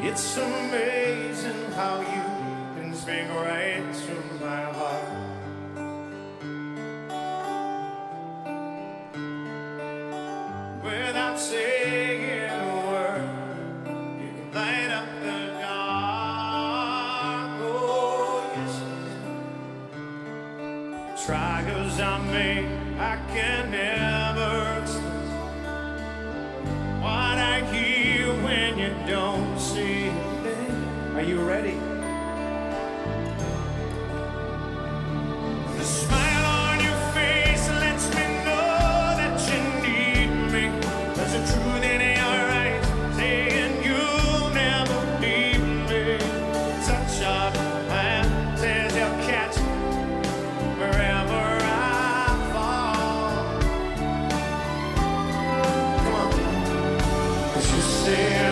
It's amazing how you can speak right to my heart. I I can never what I hear when you don't see. Are you ready? sin.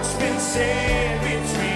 What's been said between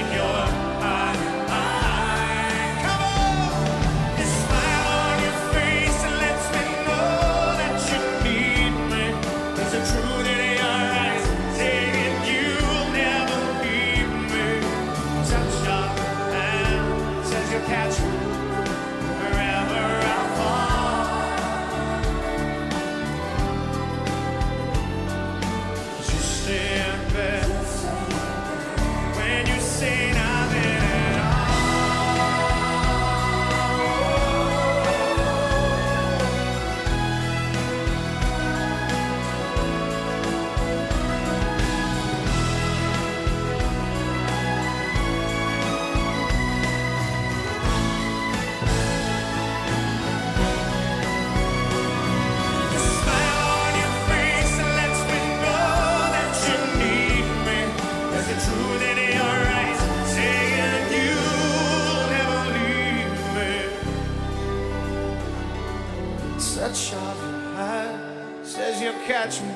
says you'll catch me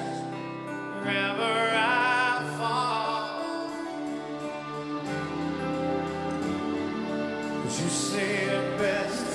wherever I fall. But you say it best.